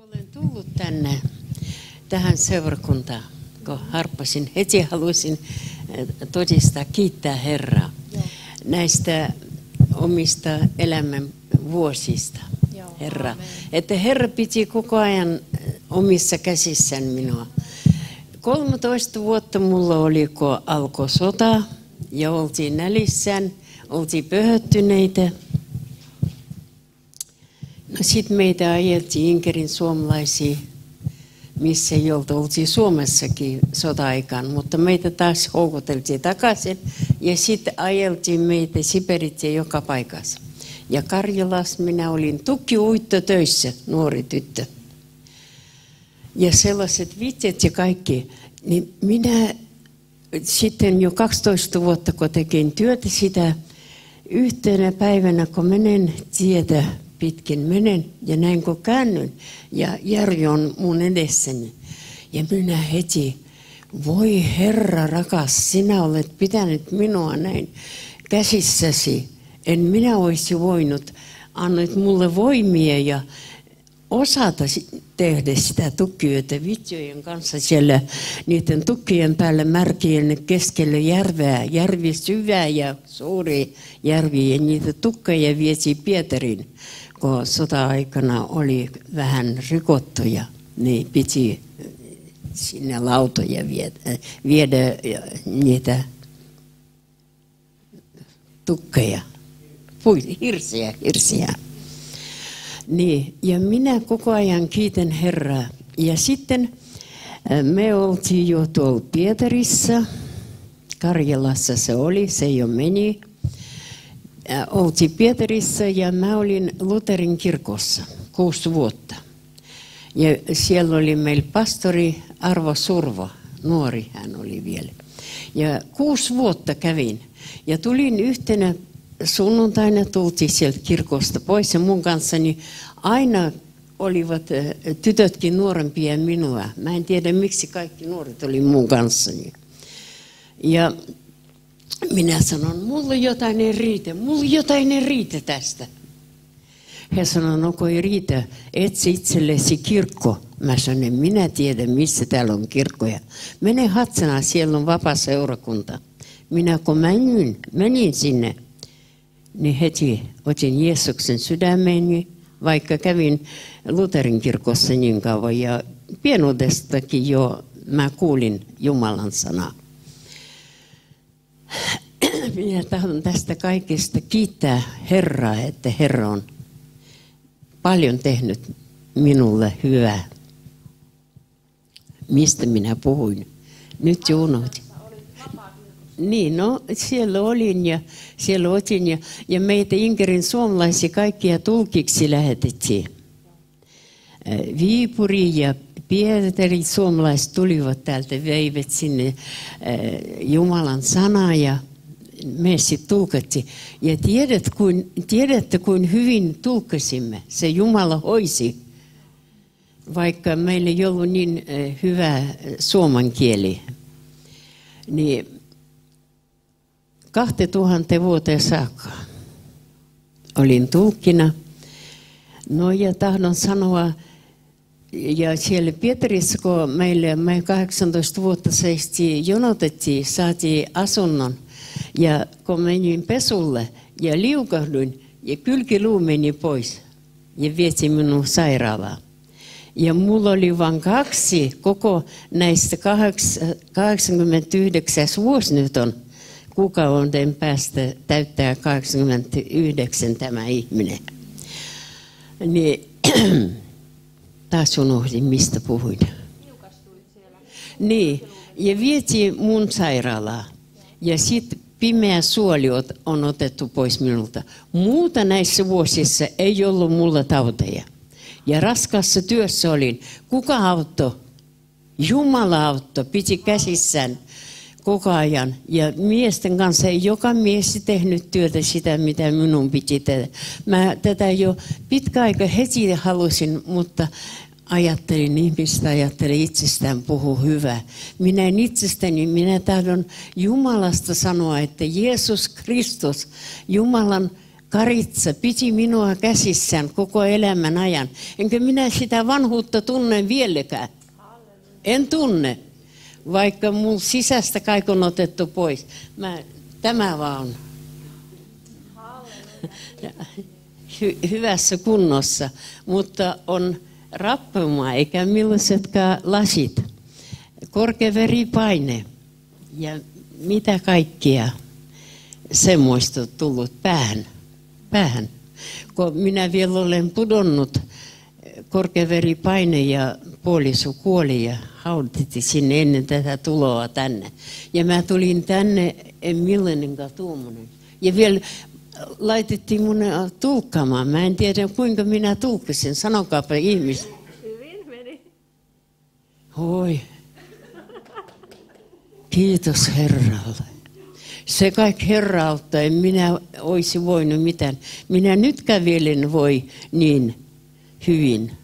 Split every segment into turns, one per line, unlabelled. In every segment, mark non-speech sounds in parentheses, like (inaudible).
olen tullut tänne tähän seurakuntaan, kun harppasin, heti haluaisin eh, todistaa, kiittää Herraa
Joo.
näistä omista elämän vuosista.
Joo,
Herra. Että Herra piti koko ajan eh, omissa käsissään minua. 13 vuotta mulla oli, kun alkoi sota ja oltiin nälissään, oltiin pöhöttyneitä. Sitten meitä ajeltiin Inkerin suomalaisia, missä ei oltu, oltiin Suomessakin sota-aikaan, mutta meitä taas houkuteltiin takaisin ja sitten ajeltiin meitä Siberitse joka paikassa. Ja Karjalassa minä olin tukkiuitto töissä, nuori tyttö. Ja sellaiset vitset ja kaikki, niin minä sitten jo 12 vuotta, kun tekin työtä sitä, yhtenä päivänä, kun menen tietä pitkin, menen ja näin kun käännyn ja Järvi on mun edessäni. Ja minä heti, voi Herra rakas, sinä olet pitänyt minua näin käsissäsi. En minä olisi voinut, annoit mulle voimia ja osata tehdä sitä tukkiötä vitjojen kanssa siellä niiden tukkien päällä märkien keskellä järveä, järvi syvä ja suuri järvi ja niitä tukkeja viesi Pietarin, kun sota-aikana oli vähän rikottuja, niin piti sinne lautoja viedä, viedä ja niitä tukkeja, hirsiä, hirsiä. Niin, ja minä koko ajan kiitän Herraa. Ja sitten äh, me oltiin jo tuolla Pietarissa, Karjalassa se oli, se jo meni. Oltiin Pietarissa ja mä olin Luterin kirkossa kuusi vuotta. Ja siellä oli meillä pastori Arvo Survo, nuori hän oli vielä. Ja kuusi vuotta kävin. Ja tulin yhtenä sunnuntaina, tultiin sieltä kirkosta pois ja mun kanssani aina olivat tytötkin nuorempia minua. Mä en tiedä, miksi kaikki nuoret oli mun kanssani. Ja minä sanon, mulla jotain ei riitä, mulla jotain ei riitä tästä. He sanoivat, no kun ei riitä, etsi itsellesi kirkko. Mä sanoin, en minä tiedä, missä täällä on kirkkoja. Mene Hatsana, siellä on vapaa seurakunta. Minä kun menin, menin sinne, niin heti otin Jeesuksen sydämeeni, vaikka kävin Luterin kirkossa niin kauan. Ja pienuudestakin jo mä kuulin Jumalan sanaa. Minä tahdon tästä kaikesta kiittää Herraa, että Herra on paljon tehnyt minulle hyvää. Mistä minä puhuin? Nyt jo unohdin. Niin, no siellä olin ja siellä otin ja, ja meitä Inkerin suomalaisia kaikkia tulkiksi lähetettiin. Äh, Viipuri ja Pietari suomalaiset tulivat täältä, veivät sinne Jumalan sanaa ja me sitten tulkattiin. Ja tiedät, kuin, tiedätte, kuin hyvin tulkasimme. Se Jumala hoisi, vaikka meillä ei ollut niin hyvä suomen kieli. Niin 2000 vuoteen saakka olin tulkkina. No ja tahdon sanoa, ja siellä Pietarissa, kun meille me 18 vuotta seistiin, jonotettiin, saatiin asunnon. Ja kun menin pesulle ja liukahduin ja kylkiluu meni pois ja vietiin minun sairaalaan. Ja mulla oli vain kaksi koko näistä kaheks- 89 vuosi nyt on kuukauden päästä täyttää 89 tämä ihminen. Niin taas unohdin, mistä puhuin. Niin, ja vietiin mun sairaalaa. Ja sitten pimeä suoli on otettu pois minulta. Muuta näissä vuosissa ei ollut mulla tauteja. Ja raskassa työssä olin. Kuka auttoi? Jumala auttoi, piti käsissään koko ajan. Ja miesten kanssa ei joka mies tehnyt työtä sitä, mitä minun piti tehdä. Mä tätä jo pitkä aika heti halusin, mutta ajattelin, ihmistä ajattelin itsestään puhu hyvää. Minä en itsestäni, minä tahdon Jumalasta sanoa, että Jeesus Kristus, Jumalan Karitsa piti minua käsissään koko elämän ajan. Enkä minä sitä vanhuutta tunne vieläkään. En tunne, vaikka mun sisästä kaikon otettu pois. Mä, tämä vaan on hy- hyvässä kunnossa, mutta on rappuma eikä millaisetkaan lasit. Korkea veripaine ja mitä kaikkia semmoista tullut päähän. päähän. Kun minä vielä olen pudonnut korkea veripaine ja puoliso kuoli ja hauditti sinne ennen tätä tuloa tänne. Ja mä tulin tänne, en millainenkaan tuommoinen. Ja vielä laitettiin mun tulkkaamaan. Mä en tiedä kuinka minä tulkkasin. Sanokaapa ihmis.
Hyvin meni.
Oi. Kiitos Herralle. Se kaikki Herra auttaa, en minä olisi voinut mitään. Minä nyt kävelen voi niin hyvin.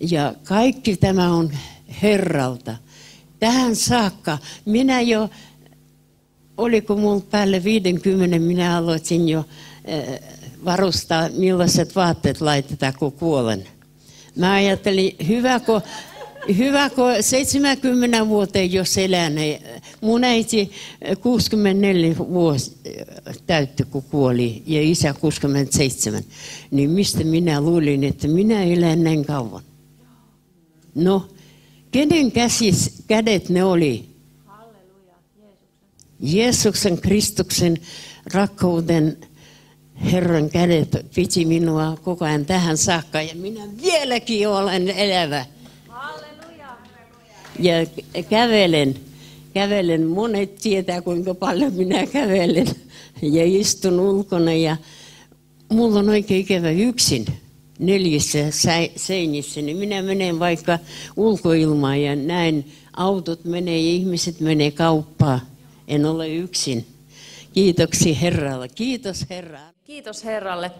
Ja kaikki tämä on Herralta. Tähän saakka minä jo, oliko mun päälle 50, minä aloitin jo eh, varustaa, millaiset vaatteet laitetaan, kun kuolen. Mä ajattelin, hyvä kun, hyvä kun 70 vuoteen jos elän. niin Mun äiti 64 vuosi täytti, kun kuoli, ja isä 67. Niin mistä minä luulin, että minä elän näin kauan? No, kenen käsis, kädet ne oli? Jeesuksen Kristuksen rakkauden Herran kädet piti minua koko ajan tähän saakka ja minä vieläkin olen elävä. Ja kävelen, kävelen. Monet tietää kuinka paljon minä kävelen ja istun ulkona ja mulla on oikein ikävä yksin neljässä sä- seinissä, niin minä menen vaikka ulkoilmaan ja näen autot menee ja ihmiset menee kauppaan. En ole yksin. Kiitoksia Herralle. Kiitos Herra.
Kiitos Herralle.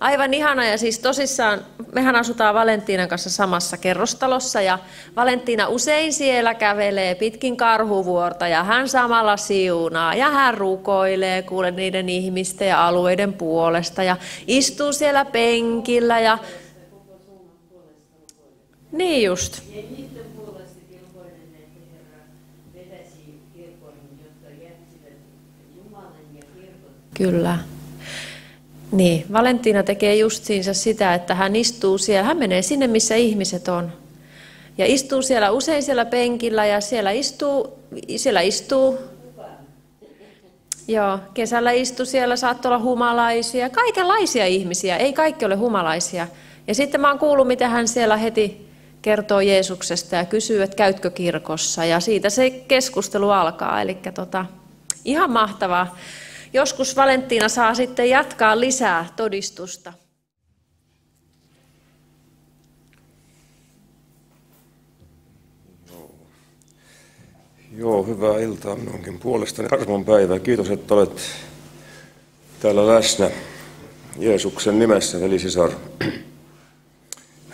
Aivan ihana ja siis tosissaan, mehän asutaan Valentiinan kanssa samassa kerrostalossa ja Valentiina usein siellä kävelee pitkin karhuvuorta ja hän samalla siunaa ja hän rukoilee kuule niiden ihmisten ja alueiden puolesta ja istuu siellä penkillä ja niin just. Kyllä. Niin, Valentina tekee justiinsa sitä, että hän istuu siellä, hän menee sinne, missä ihmiset on. Ja istuu siellä usein siellä penkillä ja siellä istuu, siellä istuu Joo, kesällä istuu siellä, saattoi olla humalaisia, kaikenlaisia ihmisiä, ei kaikki ole humalaisia. Ja sitten mä oon kuullut, miten hän siellä heti kertoo Jeesuksesta ja kysyy, että käytkö kirkossa. Ja siitä se keskustelu alkaa, eli tota, ihan mahtavaa. Joskus Valenttiina saa sitten jatkaa lisää todistusta.
Joo, hyvää iltaa minunkin puolestani. Armon päivää. Kiitos, että olet täällä läsnä Jeesuksen nimessä, veli sisar.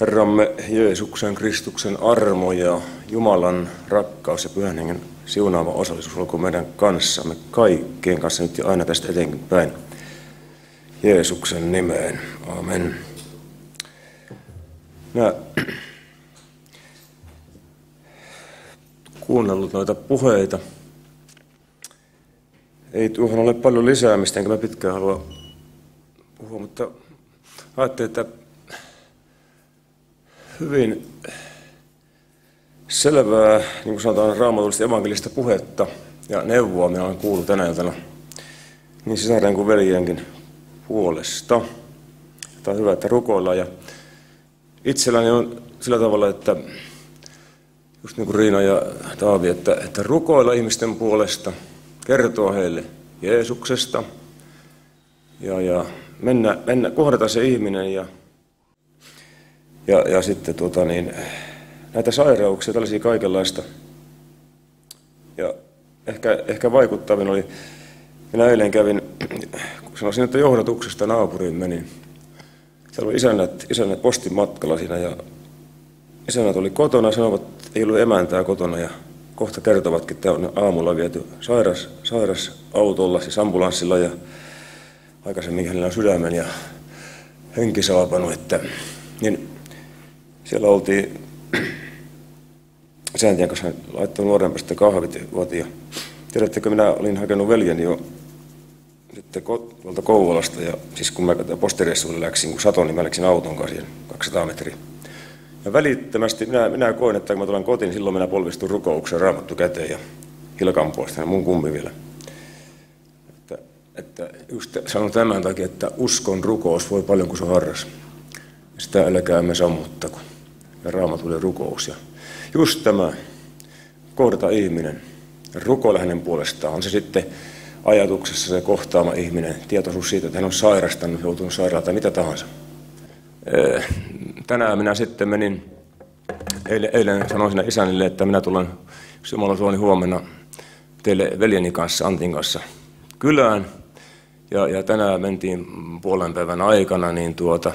Herramme Jeesuksen Kristuksen armo ja Jumalan rakkaus ja pyhän hengen siunaava osallisuus olkoon meidän kanssamme kaikkien kanssa nyt ja aina tästä eteenpäin. Jeesuksen nimeen. Amen. Mä kuunnellut noita puheita. Ei tuohon ole paljon lisäämistä, enkä mä pitkään halua puhua, mutta ajattelin, että hyvin selvää, niin kuin sanotaan, raamatullista evankelista puhetta ja neuvoa minä olen kuullut tänä iltana niin sisaren kuin veljenkin puolesta. Tämä on hyvä, että rukoillaan. Ja itselläni on sillä tavalla, että just niin kuin Riina ja Taavi, että, että rukoilla ihmisten puolesta, kertoa heille Jeesuksesta ja, ja mennä, mennä, kohdata se ihminen ja, ja, ja sitten tuota niin, näitä sairauksia, tällaisia kaikenlaista. Ja ehkä, ehkä vaikuttavin oli, minä eilen kävin, kun sanoisin, että johdatuksesta naapuriin menin. Siellä oli isännät, isännät postin matkalla siinä ja isännät oli kotona ja sanovat, että ei ollut emäntää kotona ja kohta kertovatkin, että on aamulla viety sairas, sairas autolla, siis ambulanssilla ja aikaisemmin hänellä on sydämen ja henki saapanut, että niin siellä oltiin (clears throat) isäntien kanssa laittoi nuorempasta kahvit ja tiedättekö, minä olin hakenut veljeni jo sitten tuolta Kouvolasta, ja siis kun mä postireissulle läksin, kun satoi, niin mä läksin auton kanssa 200 metriä. Ja välittömästi minä, minä koin, että kun mä tulen kotiin, niin silloin minä polvistun rukouksen raamattu käteen ja hilkan puolesta, mun kummi vielä. Että, että just sanon tämän takia, että uskon rukous voi paljon kuin se harras. Sitä älkäämme sammuttako. Ja raamatulle rukous. Ja just tämä kohdata ihminen, rukoilla hänen puolestaan, on se sitten ajatuksessa se kohtaama ihminen, tietoisuus siitä, että hän on sairastanut, joutunut sairaalta tai mitä tahansa. Tänään minä sitten menin, eilen, eilen sanoin sinne isänille, että minä tulen, jos Jumala suoni huomenna, teille veljeni kanssa, Antin kanssa kylään. Ja, ja tänään mentiin puolen päivän aikana, niin tuota,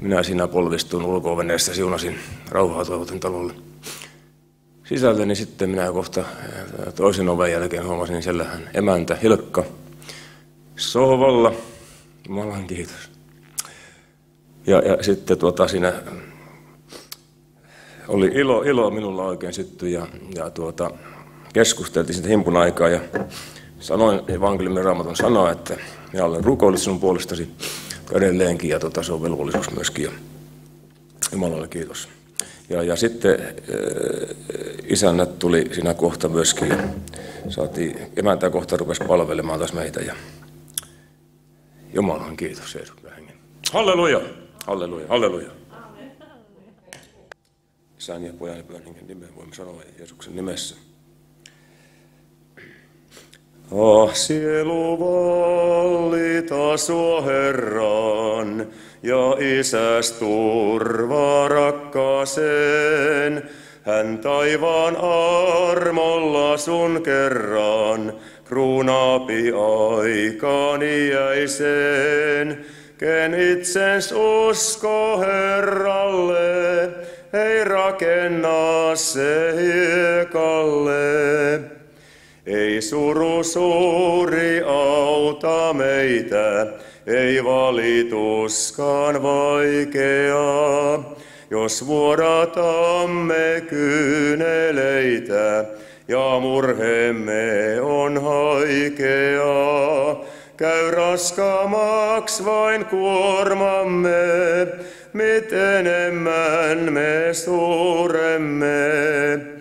minä siinä polvistun ulko siunasin rauhaa toivotin talolle sisälle, niin sitten minä kohta toisen oven jälkeen huomasin siellähän emäntä Hilkka sohvalla. Jumalan kiitos. Ja, ja sitten tuota, siinä oli ilo, ilo minulla oikein syttyi ja, ja tuota, keskusteltiin sitten himpun aikaa ja sanoin evankeliumin raamatun sanaa, että minä olen rukoillut sinun puolestasi edelleenkin ja tuota, se on velvollisuus myöskin. Ja Jumalalle kiitos. Ja, ja sitten äh, isännät tuli siinä kohta myöskin ja saatiin, emäntä kohta rupesi palvelemaan taas meitä ja Jumalan kiitos Jeesus hengen. Halleluja, halleluja, halleluja. Isän ja pojan ja pyhän hengen nimeen voimme sanoa Jeesuksen nimessä. Ah, sielu vallita sua Herran, ja isäs turva rakkaaseen. Hän taivaan armolla sun kerran kruunapi aikani jäiseen. Ken itsens usko Herralle, ei rakenna se. Ei suru suuri auta meitä, ei valituskaan vaikeaa. Jos vuodatamme kyyneleitä ja murheemme on haikeaa, käy raskaamaksi vain kuormamme, mit enemmän me suuremme.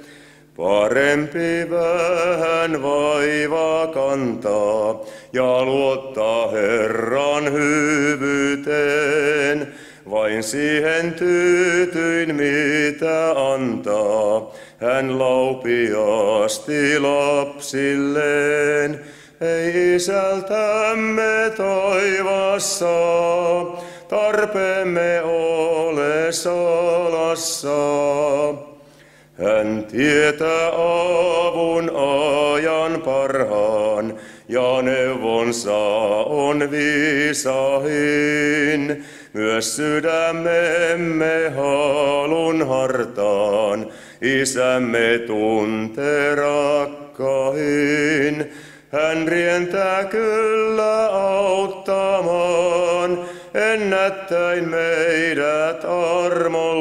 Parempi vähän vaivaa kantaa ja luottaa Herran hyvyyteen. Vain siihen tyytyin, mitä antaa hän laupiasti lapsilleen. Ei isältämme toivassa, tarpeemme ole salassa. Hän tietää avun ajan parhaan ja neuvonsa on viisahin. Myös sydämemme halun hartaan, isämme tuntee rakkain. Hän rientää kyllä auttamaan, ennättäin meidät armollaan.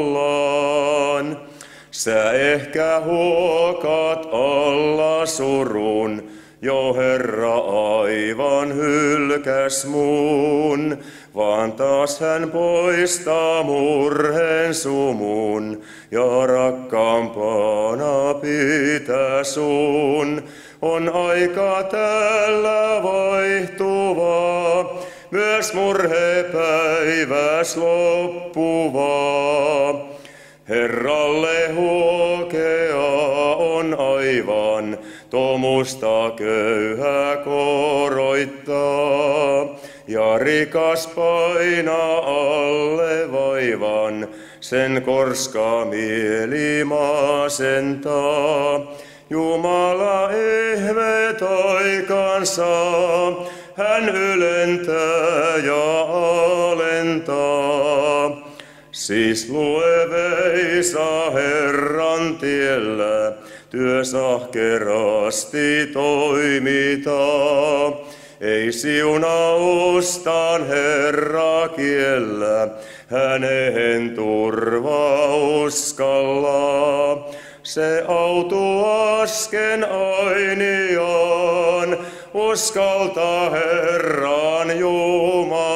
Sä ehkä huokat alla surun, jo Herra aivan hylkäs muun, vaan taas hän poistaa murheen sumun ja rakkaampana pitää sun. On aika tällä vaihtuvaa, myös murhepäiväs loppuvaa. Herralle huokea tomusta köyhä koroittaa. Ja rikas paina alle vaivan, sen korska mieli maasentaa. Jumala ehve toikansa, hän ylentää ja alentaa. Siis lue veisa Herran tiellä, työsahkerasti toimita. ei siunaustaan Herra kiellä, hänen turva uskalla. Se autuasken ainiaan, uskalta Herran Jumala.